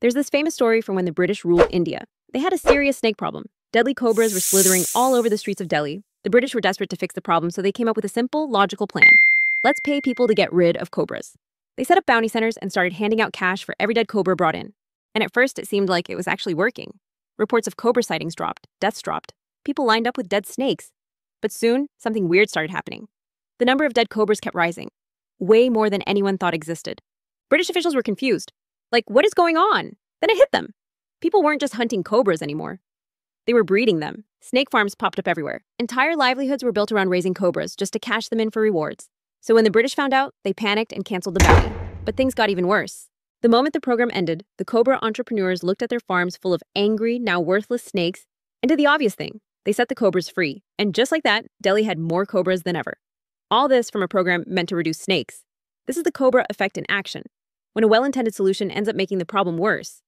There's this famous story from when the British ruled India. They had a serious snake problem. Deadly cobras were slithering all over the streets of Delhi. The British were desperate to fix the problem, so they came up with a simple, logical plan. Let's pay people to get rid of cobras. They set up bounty centers and started handing out cash for every dead cobra brought in. And at first, it seemed like it was actually working. Reports of cobra sightings dropped, deaths dropped. People lined up with dead snakes. But soon, something weird started happening. The number of dead cobras kept rising, way more than anyone thought existed. British officials were confused. Like, what is going on? Then it hit them. People weren't just hunting cobras anymore. They were breeding them. Snake farms popped up everywhere. Entire livelihoods were built around raising cobras just to cash them in for rewards. So when the British found out, they panicked and canceled the bounty. But things got even worse. The moment the program ended, the cobra entrepreneurs looked at their farms full of angry, now worthless snakes and did the obvious thing. They set the cobras free. And just like that, Delhi had more cobras than ever. All this from a program meant to reduce snakes. This is the cobra effect in action. When a well intended solution ends up making the problem worse,